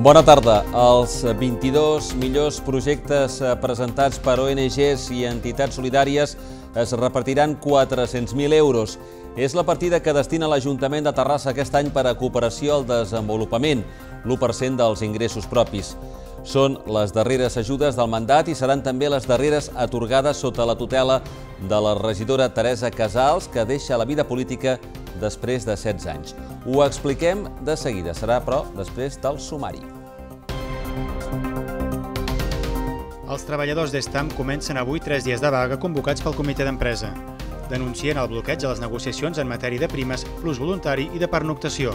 Bona tarda. Els 22 millors projectes eh, presentats per ONGs i entitats solidàries es repartiran 400.000 euros. És la partida que destina l'Ajuntament de Terrassa aquest any per a cooperació al desenvolupament, l'1% dels ingressos propis. Són les darreres ajudes del mandat i seran també les darreres atorgades sota la tutela de la regidora Teresa Casals, que deixa la vida política després de 16 anys. Ho expliquem de seguida, serà però després del sumari. Els treballadors d'Estam comencen avui tres dies de vaga convocats pel comitè d'empresa. Denuncien el bloqueig a les negociacions en matèria de primes, plus voluntari i de pernoctació.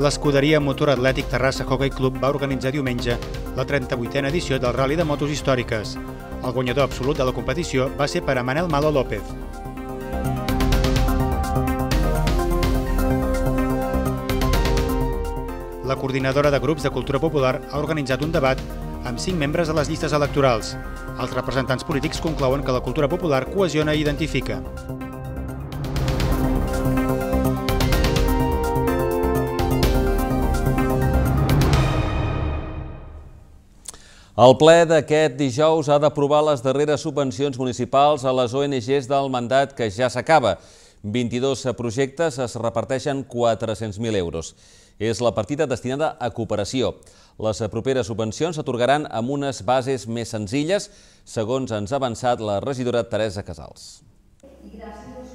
L'escuderia Motor Atlètic Terrassa Hockey Club va organitzar diumenge la 38a edició del Rally de Motos Històriques. El guanyador absolut de la competició va ser per a Manel Malo López. La coordinadora de grups de cultura popular ha organitzat un debat amb cinc membres de les llistes electorals. Els representants polítics conclouen que la cultura popular cohesiona i identifica. El ple d'aquest dijous ha d'aprovar les darreres subvencions municipals a les ONGs del mandat que ja s'acaba. 22 projectes es reparteixen 400.000 euros. És la partida destinada a cooperació. Les properes subvencions s'atorgaran amb unes bases més senzilles, segons ens ha avançat la regidora Teresa Casals. Gràcies.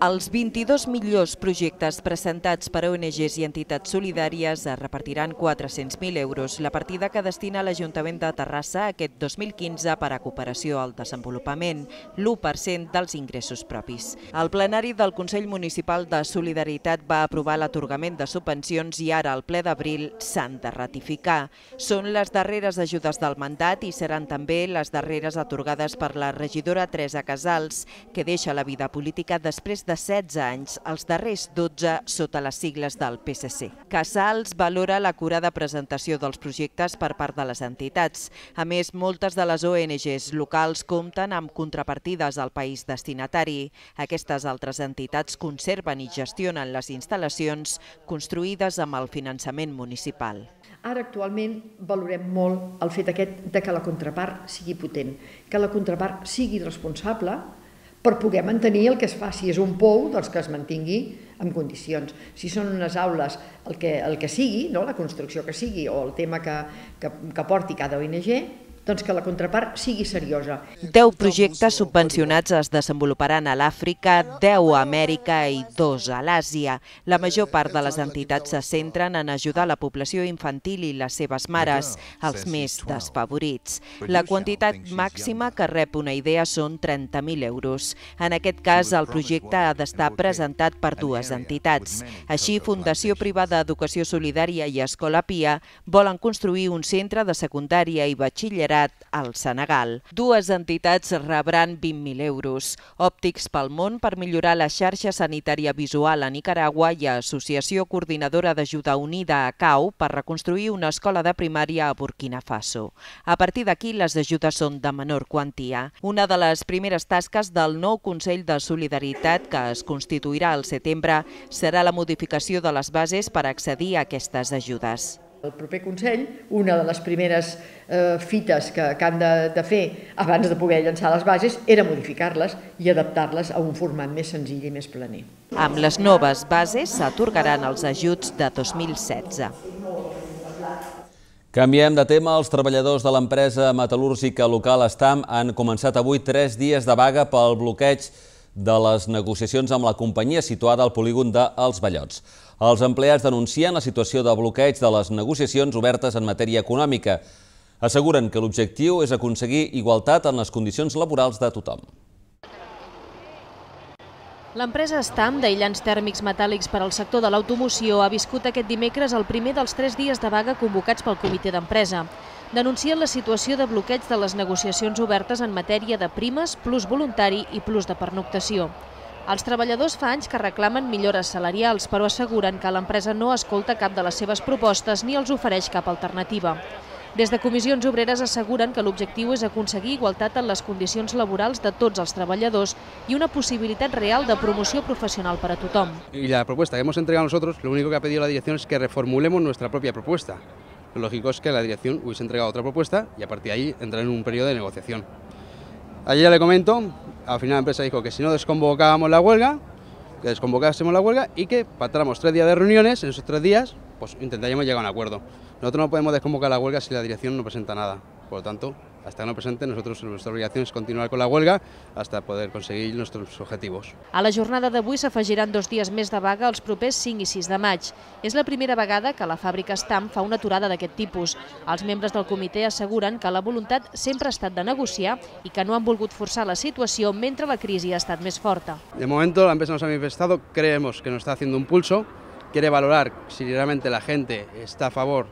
Els 22 millors projectes presentats per ONGs i entitats solidàries es repartiran 400.000 euros, la partida que destina l'Ajuntament de Terrassa aquest 2015 per a cooperació al desenvolupament, l'1% dels ingressos propis. El plenari del Consell Municipal de Solidaritat va aprovar l'atorgament de subvencions i ara, al ple d'abril, s'han de ratificar. Són les darreres ajudes del mandat i seran també les darreres atorgades per la regidora Teresa Casals, que deixa la vida política després de de 16 anys, els darrers 12 sota les sigles del PSC. Casals valora l'acurada presentació dels projectes per part de les entitats. A més, moltes de les ONGs locals compten amb contrapartides al país destinatari. Aquestes altres entitats conserven i gestionen les instal·lacions construïdes amb el finançament municipal. Ara actualment valorem molt el fet aquest de que la contrapart sigui potent, que la contrapart sigui responsable per poder mantenir el que es fa. Si és un pou, doncs que es mantingui en condicions. Si són unes aules, el que, el que sigui, no? la construcció que sigui o el tema que, que, que porti cada ONG, doncs que la contrapart sigui seriosa. 10 projectes subvencionats es desenvoluparan a l'Àfrica, 10 a Amèrica i 2 a l'Àsia. La major part de les entitats se centren en ajudar la població infantil i les seves mares, els més desfavorits. La quantitat màxima que rep una idea són 30.000 euros. En aquest cas, el projecte ha d'estar presentat per dues entitats. Així, Fundació Privada d'Educació Solidària i Escola Pia volen construir un centre de secundària i batxillerat Berat, al Senegal. Dues entitats rebran 20.000 euros. Òptics pel món per millorar la xarxa sanitària visual a Nicaragua i Associació Coordinadora d'Ajuda Unida a CAU per reconstruir una escola de primària a Burkina Faso. A partir d'aquí, les ajudes són de menor quantia. Una de les primeres tasques del nou Consell de Solidaritat que es constituirà al setembre serà la modificació de les bases per accedir a aquestes ajudes. El proper Consell, una de les primeres eh, fites que, que han de, de fer abans de poder llançar les bases era modificar-les i adaptar-les a un format més senzill i més planer. Amb les noves bases s'atorgaran els ajuts de 2016. Canviem de tema. Els treballadors de l'empresa metal·lúrgica local Estam han començat avui tres dies de vaga pel bloqueig de les negociacions amb la companyia situada al polígon de Els Ballots. Els empleats denuncien la situació de bloqueig de les negociacions obertes en matèria econòmica. Asseguren que l'objectiu és aconseguir igualtat en les condicions laborals de tothom. L'empresa Stam d'aïllants tèrmics metàl·lics per al sector de l'automoció ha viscut aquest dimecres el primer dels tres dies de vaga convocats pel comitè d'empresa. Denuncien la situació de bloqueig de les negociacions obertes en matèria de primes, plus voluntari i plus de pernoctació. Els treballadors fa anys que reclamen millores salarials, però asseguren que l'empresa no escolta cap de les seves propostes ni els ofereix cap alternativa. Des de comissions obreres asseguren que l'objectiu és aconseguir igualtat en les condicions laborals de tots els treballadors i una possibilitat real de promoció professional per a tothom. Y la propuesta que hemos entregado nosotros, lo único que ha pedido la dirección es que reformulemos nuestra propia propuesta. Lo lógico es que la dirección hubiese entregado otra propuesta y a partir de ahí entrar en un periodo de negociación. Ayer ya le comento, al final la empresa dijo que si no desconvocábamos la huelga, que desconvocásemos la huelga y que pactáramos tres días de reuniones, en esos tres días pues intentaríamos llegar a un acuerdo. Nosotros no podemos desconvocar la huelga si la dirección no presenta nada, por lo tanto, hasta no presente, nosotros nuestra obligación es continuar con la huelga hasta poder conseguir nuestros objetivos. A la jornada d'avui s'afegiran dos dies més de vaga els propers 5 i 6 de maig. És la primera vegada que la fàbrica Stam fa una aturada d'aquest tipus. Els membres del comitè asseguren que la voluntat sempre ha estat de negociar i que no han volgut forçar la situació mentre la crisi ha estat més forta. De momento la empresa nos ha manifestado, creemos que nos está haciendo un pulso, quiere valorar si realmente la gente está a favor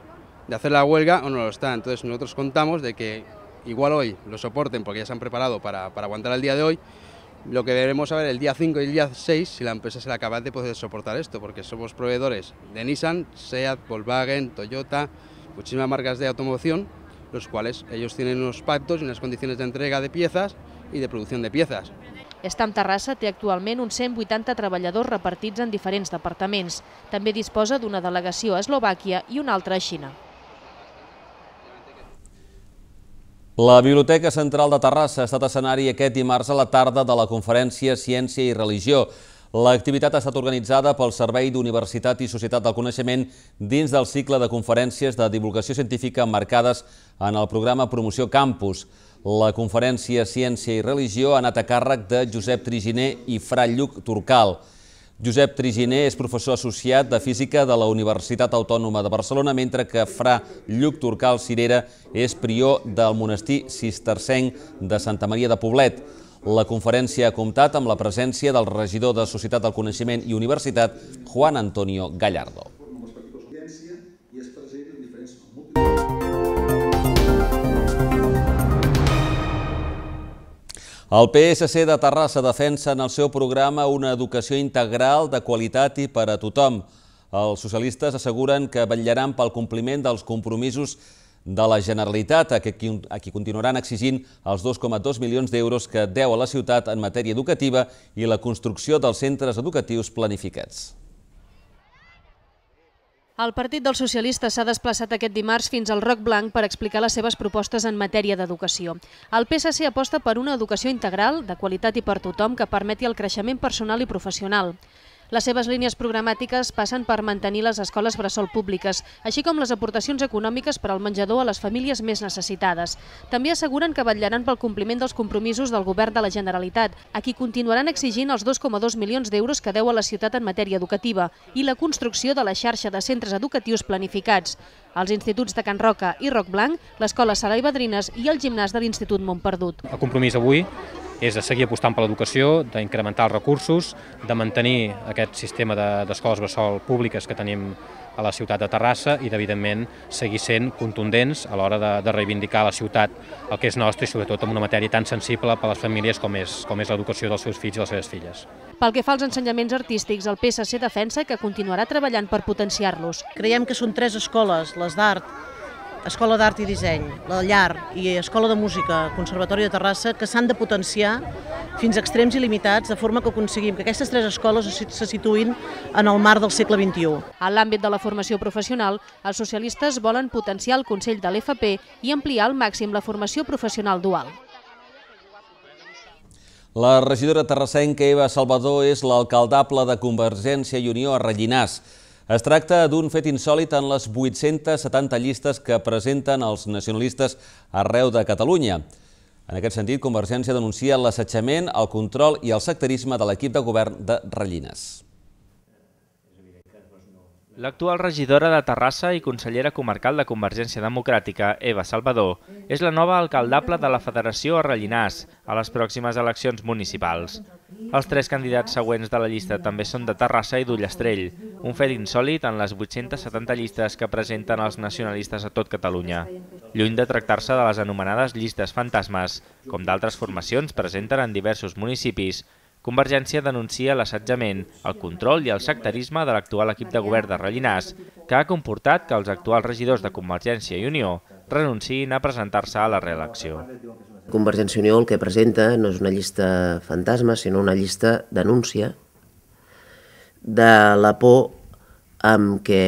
de hacer la huelga o no lo está. Entonces nosotros contamos de que igual hoy lo soporten porque ya se han preparado para, para aguantar el día de hoy, lo que veremos a ver el día 5 y el día 6 si la empresa será capaz de poder soportar esto, porque somos proveedores de Nissan, SEAT, Volkswagen, Toyota, muchísimas marcas de automoción, los cuales ellos tienen unos pactos y unas condiciones de entrega de piezas y de producción de piezas. Estam Terrassa té actualment uns 180 treballadors repartits en diferents departaments. També disposa d'una delegació a Eslovàquia i una altra a Xina. La Biblioteca Central de Terrassa ha estat escenari aquest dimarts a la tarda de la conferència Ciència i Religió. L'activitat ha estat organitzada pel Servei d'Universitat i Societat del Coneixement dins del cicle de conferències de divulgació científica marcades en el programa Promoció Campus. La conferència Ciència i Religió ha anat a càrrec de Josep Triginer i Fra Lluc Turcal. Josep Triginer és professor associat de Física de la Universitat Autònoma de Barcelona, mentre que Fra Lluc Turcal Cirera és prior del monestir cistercenc de Santa Maria de Poblet. La conferència ha comptat amb la presència del regidor de Societat del Coneixement i Universitat, Juan Antonio Gallardo. El PSC de Terrassa defensa en el seu programa una educació integral de qualitat i per a tothom. Els socialistes asseguren que vetllaran pel compliment dels compromisos de la Generalitat, a qui continuaran exigint els 2,2 milions d'euros que deu a la ciutat en matèria educativa i la construcció dels centres educatius planificats. El Partit dels Socialistes s'ha desplaçat aquest dimarts fins al Roc Blanc per explicar les seves propostes en matèria d'educació. El PSC aposta per una educació integral, de qualitat i per tothom, que permeti el creixement personal i professional. Les seves línies programàtiques passen per mantenir les escoles bressol públiques, així com les aportacions econòmiques per al menjador a les famílies més necessitades. També asseguren que vetllaran pel compliment dels compromisos del govern de la Generalitat, a qui continuaran exigint els 2,2 milions d'euros que deu a la ciutat en matèria educativa i la construcció de la xarxa de centres educatius planificats. Els instituts de Can Roca i Roc Blanc, l'Escola Sala i Badrines i el gimnàs de l'Institut Montperdut. El compromís avui és de seguir apostant per l'educació, d'incrementar els recursos, de mantenir aquest sistema d'escoles de, bressol públiques que tenim a la ciutat de Terrassa i d'evidentment seguir sent contundents a l'hora de, de reivindicar a la ciutat el que és nostre i sobretot en una matèria tan sensible per a les famílies com és, com és l'educació dels seus fills i les seves filles. Pel que fa als ensenyaments artístics, el PSC defensa que continuarà treballant per potenciar-los. Creiem que són tres escoles, les d'art, Escola d'Art i Disseny, la Llar i Escola de Música, Conservatori de Terrassa, que s'han de potenciar fins a extrems il·limitats, de forma que aconseguim que aquestes tres escoles se situïn en el mar del segle XXI. En l'àmbit de la formació professional, els socialistes volen potenciar el Consell de l'FP i ampliar al màxim la formació professional dual. La regidora terrassenca Eva Salvador és l'alcaldable de Convergència i Unió a Rellinars. Es tracta d'un fet insòlit en les 870 llistes que presenten els nacionalistes arreu de Catalunya. En aquest sentit, Convergència denuncia l'assetjament, el control i el sectarisme de l'equip de govern de Rellines. L'actual regidora de Terrassa i consellera comarcal de Convergència Democràtica, Eva Salvador, és la nova alcaldable de la Federació a a les pròximes eleccions municipals. Els tres candidats següents de la llista també són de Terrassa i d'Ullastrell, un fet insòlit en les 870 llistes que presenten els nacionalistes a tot Catalunya. Lluny de tractar-se de les anomenades llistes fantasmes, com d'altres formacions presenten en diversos municipis, Convergència denuncia l'assetjament, el control i el sectarisme de l'actual equip de govern de Rellinars, que ha comportat que els actuals regidors de Convergència i Unió renunciïn a presentar-se a la reelecció. Convergència i Unió el que presenta no és una llista fantasma, sinó una llista denúncia de la por amb què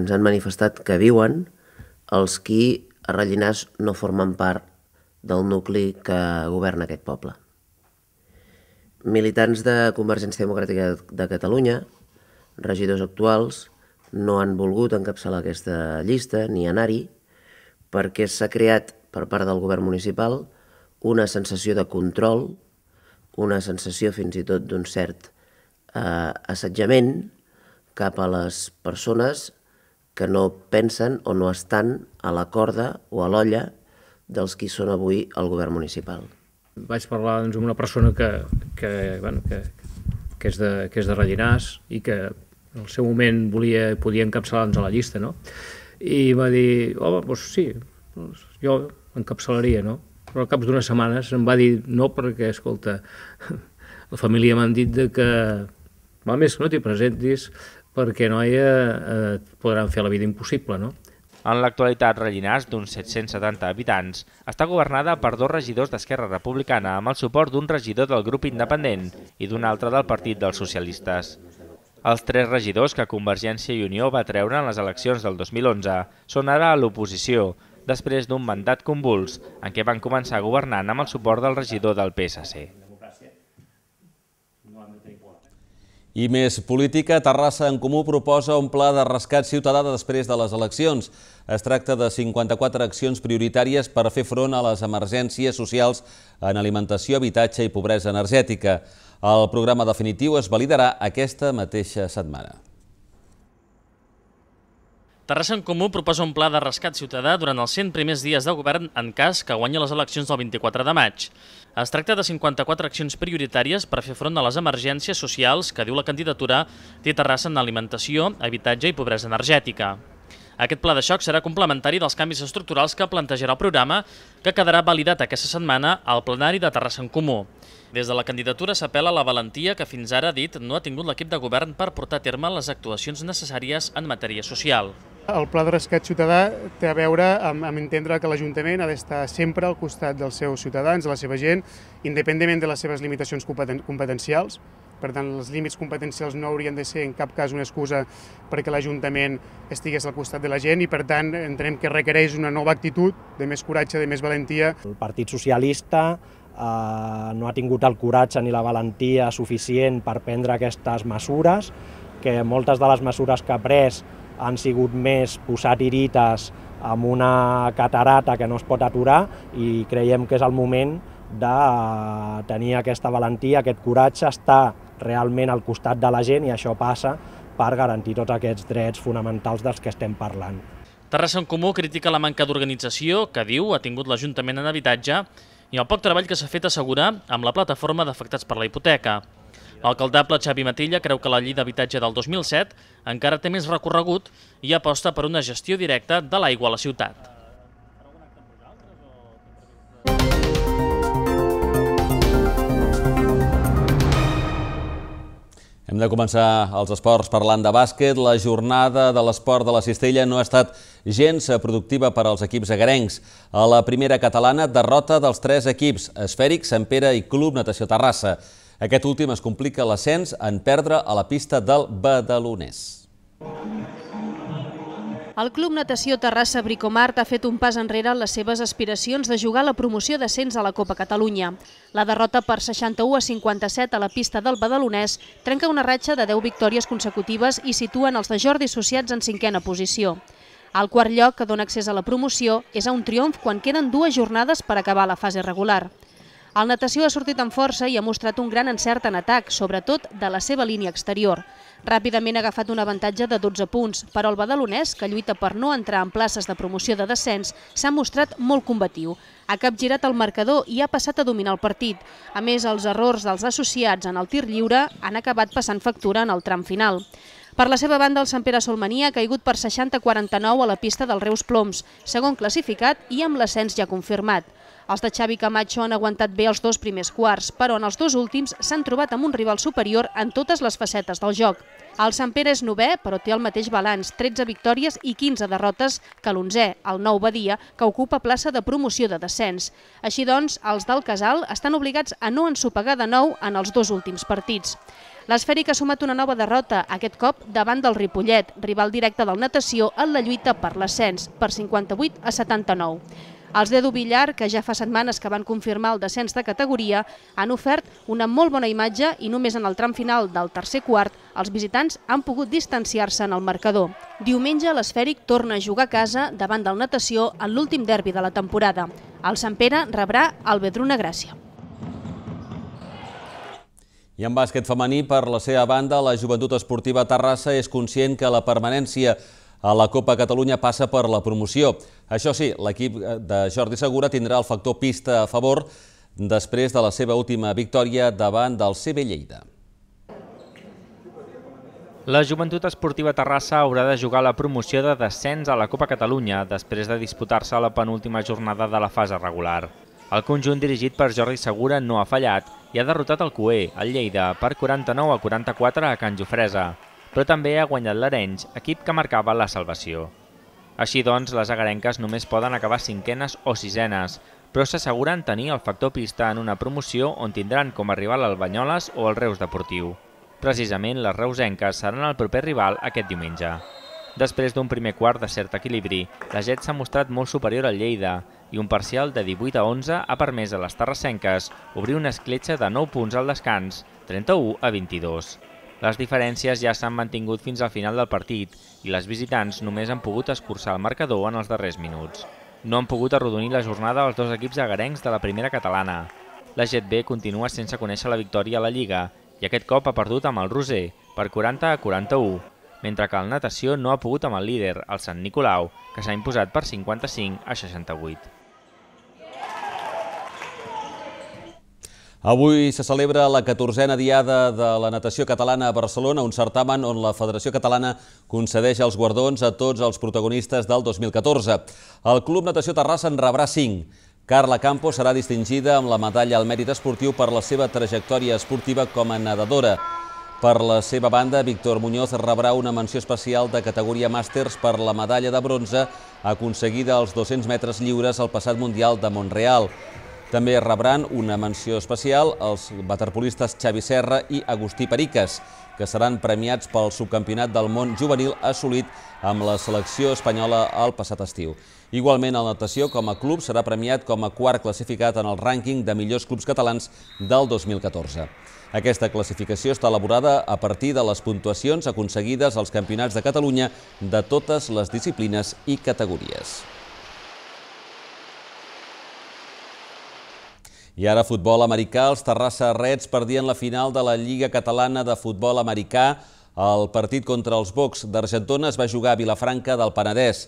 ens han manifestat que viuen els qui a Rellinars no formen part del nucli que governa aquest poble. Militants de Convergència Democràtica de Catalunya, regidors actuals, no han volgut encapçalar aquesta llista ni anar-hi perquè s'ha creat per part del govern municipal una sensació de control, una sensació fins i tot d'un cert eh, assetjament cap a les persones que no pensen o no estan a la corda o a l'olla dels qui són avui al govern municipal. Vaig parlar doncs, amb una persona que, que, bueno, que, que, és de, que és de Rellinars i que en el seu moment volia, podia encapçalar-nos a la llista, no? I va dir, home, doncs sí, doncs jo encapçalaria, no? Però al cap d'unes setmanes em va dir no perquè, escolta, la família m'han dit de que val més que no t'hi presentis perquè noia eh, podran fer la vida impossible, no? En l'actualitat, Rellinars, d'uns 770 habitants, està governada per dos regidors d'Esquerra Republicana amb el suport d'un regidor del grup independent i d'un altre del Partit dels Socialistes. Els tres regidors que Convergència i Unió va treure en les eleccions del 2011 són ara a l'oposició, després d'un mandat convuls en què van començar governant amb el suport del regidor del PSC. I més política, Terrassa en Comú proposa un pla de rescat ciutadà després de les eleccions. Es tracta de 54 accions prioritàries per fer front a les emergències socials en alimentació, habitatge i pobresa energètica. El programa definitiu es validarà aquesta mateixa setmana. Terrassa en Comú proposa un pla de rescat ciutadà durant els 100 primers dies de govern en cas que guanyi les eleccions del 24 de maig. Es tracta de 54 accions prioritàries per fer front a les emergències socials que diu la candidatura té Terrassa en alimentació, habitatge i pobresa energètica. Aquest pla de xoc serà complementari dels canvis estructurals que plantejarà el programa, que quedarà validat aquesta setmana al plenari de Terrassa en Comú. Des de la candidatura s'apela a la valentia que fins ara ha dit no ha tingut l'equip de govern per portar a terme les actuacions necessàries en matèria social. El pla de rescat ciutadà té a veure amb, amb entendre que l'Ajuntament ha d'estar sempre al costat dels seus ciutadans, de la seva gent, independentment de les seves limitacions competencials, per tant, els límits competencials no haurien de ser en cap cas una excusa perquè l'Ajuntament estigués al costat de la gent i, per tant, entenem que requereix una nova actitud, de més coratge, de més valentia. El Partit Socialista eh, no ha tingut el coratge ni la valentia suficient per prendre aquestes mesures, que moltes de les mesures que ha pres han sigut més posar tirites amb una catarata que no es pot aturar i creiem que és el moment de tenir aquesta valentia, aquest coratge, estar realment al costat de la gent i això passa per garantir tots aquests drets fonamentals dels que estem parlant. Terrassa en Comú critica la manca d'organització que diu ha tingut l'Ajuntament en habitatge i el poc treball que s'ha fet assegurar amb la plataforma d'afectats per la hipoteca. L'alcaldable Xavi Matilla creu que la llei d'habitatge del 2007 encara té més recorregut i aposta per una gestió directa de l'aigua a la ciutat. Hem de començar els esports parlant de bàsquet. La jornada de l'esport de la Cistella no ha estat gens productiva per als equips agarencs. A la primera catalana, derrota dels tres equips, Esfèric, Sant Pere i Club Natació Terrassa. Aquest últim es complica l'ascens en perdre a la pista del Badalonès. El Club Natació Terrassa Bricomart ha fet un pas enrere en les seves aspiracions de jugar la promoció d'ascens a la Copa Catalunya. La derrota per 61 a 57 a la pista del Badalonès trenca una ratxa de 10 victòries consecutives i situen els de Jordi Associats en cinquena posició. El quart lloc, que dona accés a la promoció, és a un triomf quan queden dues jornades per acabar la fase regular. El natació ha sortit amb força i ha mostrat un gran encert en atac, sobretot de la seva línia exterior. Ràpidament ha agafat un avantatge de 12 punts, però el badalonès, que lluita per no entrar en places de promoció de descens, s'ha mostrat molt combatiu. Ha capgirat el marcador i ha passat a dominar el partit. A més, els errors dels associats en el tir lliure han acabat passant factura en el tram final. Per la seva banda, el Sant Pere Solmania ha caigut per 60-49 a la pista del Reus Ploms, segon classificat i amb l'ascens ja confirmat. Els de Xavi Camacho han aguantat bé els dos primers quarts, però en els dos últims s'han trobat amb un rival superior en totes les facetes del joc. El Sant Pere és novè, però té el mateix balanç, 13 victòries i 15 derrotes que l'11è, el nou Badia, que ocupa plaça de promoció de descens. Així doncs, els del Casal estan obligats a no ensopegar de nou en els dos últims partits. L'esfèric ha sumat una nova derrota, aquest cop davant del Ripollet, rival directe del natació en la lluita per l'ascens, per 58 a 79. Els d'Edu Villar, que ja fa setmanes que van confirmar el descens de categoria, han ofert una molt bona imatge i només en el tram final del tercer quart els visitants han pogut distanciar-se en el marcador. Diumenge l'esfèric torna a jugar a casa davant del natació en l'últim derbi de la temporada. El Sant Pere rebrà el Vedruna Gràcia. I en bàsquet femení, per la seva banda, la Joventut Esportiva Terrassa és conscient que la permanència a la Copa Catalunya passa per la promoció. Això sí, l'equip de Jordi Segura tindrà el factor pista a favor després de la seva última victòria davant del CB Lleida. La Joventut Esportiva Terrassa haurà de jugar la promoció de descens a la Copa Catalunya després de disputar-se la penúltima jornada de la fase regular. El conjunt dirigit per Jordi Segura no ha fallat i ha derrotat el CUE, el Lleida, per 49 a 44 a Can Jofresa, però també ha guanyat l'Arenys, equip que marcava la salvació. Així doncs, les agarenques només poden acabar cinquenes o sisenes, però s'asseguren tenir el factor pista en una promoció on tindran com a rival el Banyoles o el Reus Deportiu. Precisament, les reusenques seran el proper rival aquest diumenge. Després d'un primer quart de cert equilibri, la Jet s'ha mostrat molt superior al Lleida i un parcial de 18 a 11 ha permès a les terrassenques obrir una escletxa de 9 punts al descans, 31 a 22. Les diferències ja s'han mantingut fins al final del partit i les visitants només han pogut escurçar el marcador en els darrers minuts. No han pogut arrodonir la jornada els dos equips agarencs de la primera catalana. La Jet B continua sense conèixer la victòria a la Lliga i aquest cop ha perdut amb el Roser per 40 a 41, mentre que el Natació no ha pogut amb el líder, el Sant Nicolau, que s'ha imposat per 55 a 68. Avui se celebra la 14a diada de la natació catalana a Barcelona, un certamen on la Federació Catalana concedeix els guardons a tots els protagonistes del 2014. El Club Natació Terrassa en rebrà 5. Carla Campos serà distingida amb la medalla al mèrit esportiu per la seva trajectòria esportiva com a nedadora. Per la seva banda, Víctor Muñoz rebrà una menció especial de categoria màsters per la medalla de bronze aconseguida als 200 metres lliures al passat Mundial de Montreal. També rebran una menció especial els waterpolistes Xavi Serra i Agustí Periques, que seran premiats pel subcampionat del món juvenil assolit amb la selecció espanyola al passat estiu. Igualment, el natació com a club serà premiat com a quart classificat en el rànquing de millors clubs catalans del 2014. Aquesta classificació està elaborada a partir de les puntuacions aconseguides als campionats de Catalunya de totes les disciplines i categories. I ara futbol americà, els Terrassa Reds perdien la final de la Lliga Catalana de Futbol Americà. El partit contra els Bocs d'Argentona es va jugar a Vilafranca del Penedès.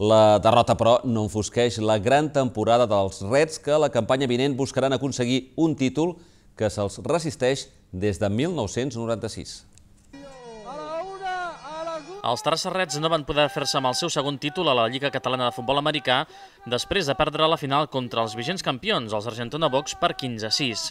La derrota, però, no enfosqueix la gran temporada dels Reds que la campanya vinent buscaran aconseguir un títol que se'ls resisteix des de 1996. Els Terrassa no van poder fer-se amb el seu segon títol a la Lliga Catalana de Futbol Americà després de perdre la final contra els vigents campions, els Argentona Box, per 15 a 6.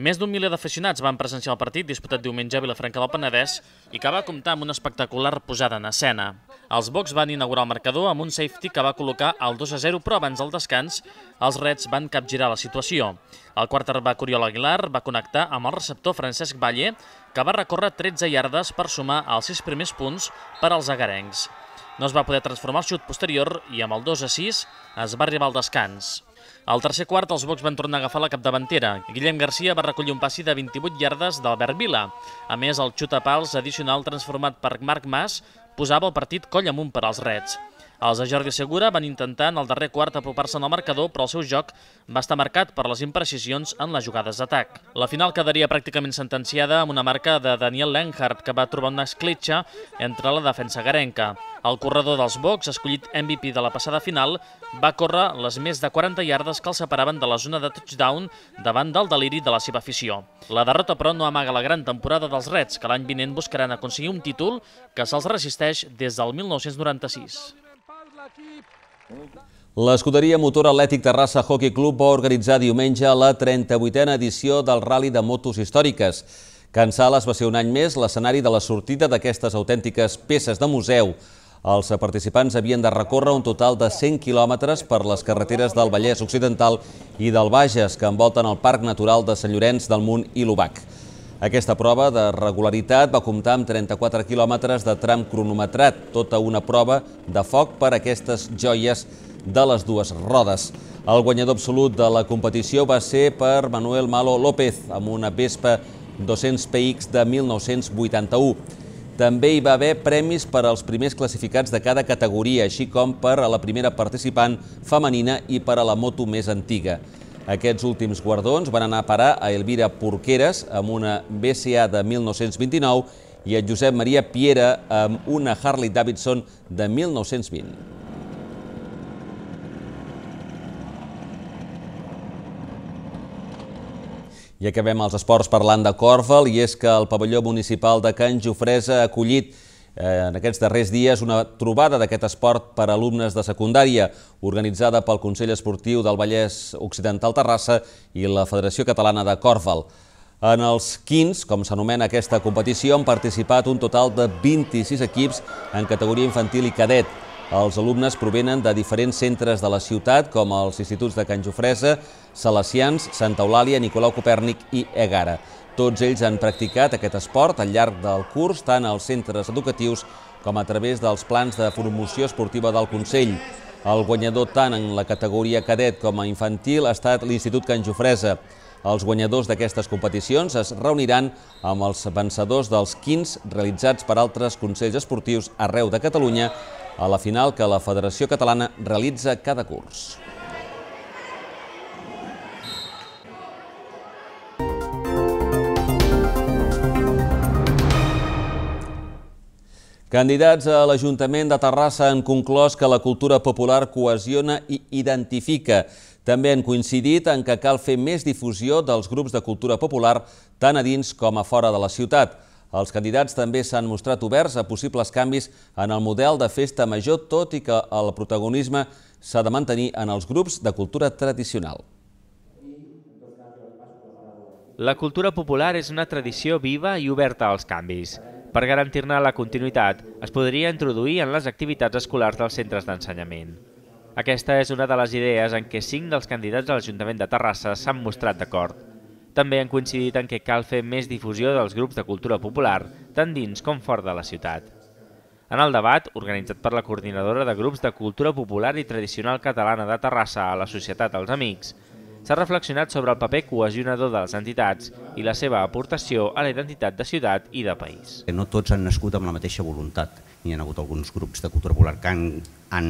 Més d'un miler d'aficionats van presenciar el partit disputat diumenge a Vilafranca del Penedès i que va comptar amb una espectacular posada en escena. Els Bocs van inaugurar el marcador amb un safety que va col·locar el 2 a 0, però abans del descans els Reds van capgirar la situació. El quarter va Coriol Aguilar va connectar amb el receptor Francesc Valle, que va recórrer 13 iardes per sumar els 6 primers punts per als agarencs. No es va poder transformar el xut posterior i amb el 2 a 6 es va arribar al descans. Al tercer quart, els Bocs van tornar a agafar la capdavantera. Guillem Garcia va recollir un passi de 28 llardes d'Albert Vila. A més, el xut a pals addicional transformat per Marc Mas posava el partit coll amunt per als Reds. Els de Jordi Segura van intentar en el darrer quart apropar-se al marcador, però el seu joc va estar marcat per les imprecisions en les jugades d'atac. La final quedaria pràcticament sentenciada amb una marca de Daniel Lenhardt, que va trobar una escletxa entre la defensa garenca. El corredor dels Bocs, escollit MVP de la passada final, va córrer les més de 40 iardes que el separaven de la zona de touchdown davant del deliri de la seva afició. La derrota, però, no amaga la gran temporada dels Reds, que l'any vinent buscaran aconseguir un títol que se'ls resisteix des del 1996. L'escuderia Motor Atlètic Terrassa Hockey Club va organitzar diumenge la 38a edició del Rally de Motos Històriques. Can Sales va ser un any més l'escenari de la sortida d'aquestes autèntiques peces de museu. Els participants havien de recórrer un total de 100 quilòmetres per les carreteres del Vallès Occidental i del Bages, que envolten el Parc Natural de Sant Llorenç del Munt i l'Ubac. Aquesta prova de regularitat va comptar amb 34 quilòmetres de tram cronometrat, tota una prova de foc per aquestes joies de les dues rodes. El guanyador absolut de la competició va ser per Manuel Malo López, amb una Vespa 200 PX de 1981. També hi va haver premis per als primers classificats de cada categoria, així com per a la primera participant femenina i per a la moto més antiga. Aquests últims guardons van anar a parar a Elvira Porqueres amb una BCA de 1929 i a Josep Maria Piera amb una Harley Davidson de 1920. I acabem els esports parlant de Corfel i és que el pavelló municipal de Can Jofresa ha acollit en aquests darrers dies una trobada d'aquest esport per a alumnes de secundària organitzada pel Consell Esportiu del Vallès Occidental Terrassa i la Federació Catalana de Corfel. En els 15, com s'anomena aquesta competició, han participat un total de 26 equips en categoria infantil i cadet, els alumnes provenen de diferents centres de la ciutat, com els instituts de Can Jofresa, Salesians, Santa Eulàlia, Nicolau Copèrnic i Egara. Tots ells han practicat aquest esport al llarg del curs, tant als centres educatius com a través dels plans de promoció esportiva del Consell. El guanyador tant en la categoria cadet com a infantil ha estat l'Institut Can Jofresa. Els guanyadors d'aquestes competicions es reuniran amb els vencedors dels 15 realitzats per altres consells esportius arreu de Catalunya a la final que la Federació Catalana realitza cada curs. Candidats a l'Ajuntament de Terrassa han conclòs que la cultura popular cohesiona i identifica. També han coincidit en que cal fer més difusió dels grups de cultura popular tant a dins com a fora de la ciutat. Els candidats també s'han mostrat oberts a possibles canvis en el model de festa major, tot i que el protagonisme s'ha de mantenir en els grups de cultura tradicional. La cultura popular és una tradició viva i oberta als canvis. Per garantir-ne la continuïtat, es podria introduir en les activitats escolars dels centres d'ensenyament. Aquesta és una de les idees en què cinc dels candidats a l'Ajuntament de Terrassa s'han mostrat d'acord. També han coincidit en què cal fer més difusió dels grups de cultura popular, tant dins com fora de la ciutat. En el debat, organitzat per la coordinadora de grups de cultura popular i tradicional catalana de Terrassa a la Societat Els Amics, s'ha reflexionat sobre el paper cohesionador de les entitats i la seva aportació a la identitat de ciutat i de país. No tots han nascut amb la mateixa voluntat. Hi ha hagut alguns grups de cultura popular que han han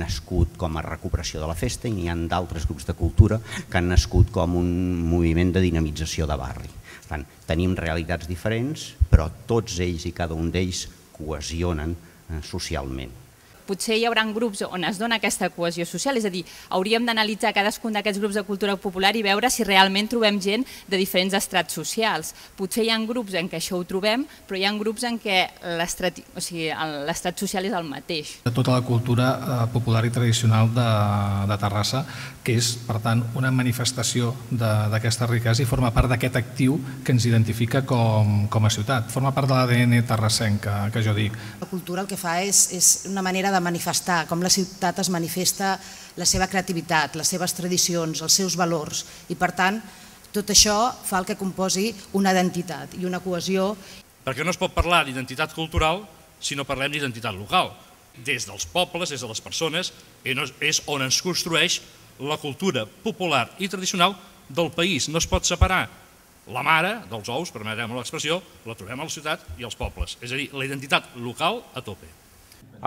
nascut com a recuperació de la festa i n'hi ha d'altres grups de cultura que han nascut com un moviment de dinamització de barri. Tant, tenim realitats diferents, però tots ells i cada un d'ells cohesionen eh, socialment potser hi haurà grups on es dona aquesta cohesió social, és a dir, hauríem d'analitzar cadascun d'aquests grups de cultura popular i veure si realment trobem gent de diferents estrats socials. Potser hi ha grups en què això ho trobem, però hi ha grups en què l'estat o sigui, social és el mateix. De tota la cultura eh, popular i tradicional de, de Terrassa, que és, per tant, una manifestació d'aquesta riquesa i forma part d'aquest actiu que ens identifica com, com a ciutat. Forma part de l'ADN terrassenc que, que jo dic. La cultura el que fa és, és una manera de manifestar, com la ciutat es manifesta la seva creativitat, les seves tradicions, els seus valors i per tant tot això fa el que composi una identitat i una cohesió. Perquè no es pot parlar d'identitat cultural si no parlem d'identitat local. Des dels pobles, des de les persones, és on ens construeix la cultura popular i tradicional del país. No es pot separar la mare dels ous, permetem l'expressió, la trobem a la ciutat i als pobles. És a dir, la identitat local a tope.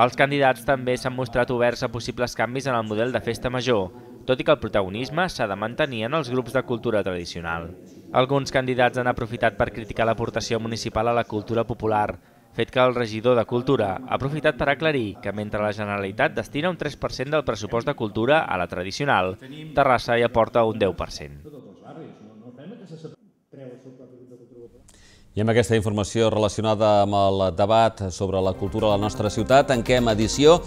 Els candidats també s'han mostrat oberts a possibles canvis en el model de festa major, tot i que el protagonisme s'ha de mantenir en els grups de cultura tradicional. Alguns candidats han aprofitat per criticar l'aportació municipal a la cultura popular, fet que el regidor de Cultura ha aprofitat per aclarir que mentre la Generalitat destina un 3% del pressupost de cultura a la tradicional, Terrassa hi aporta un 10%. I amb aquesta informació relacionada amb el debat sobre la cultura a la nostra ciutat, tanquem edició.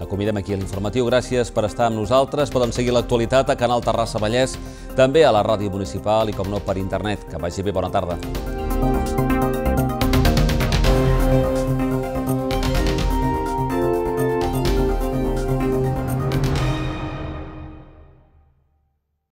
Acomidem aquí l'informatiu. Gràcies per estar amb nosaltres. Poden seguir l'actualitat a Canal Terrassa Vallès, també a la ràdio municipal i, com no, per internet. Que vagi bé. Bona tarda.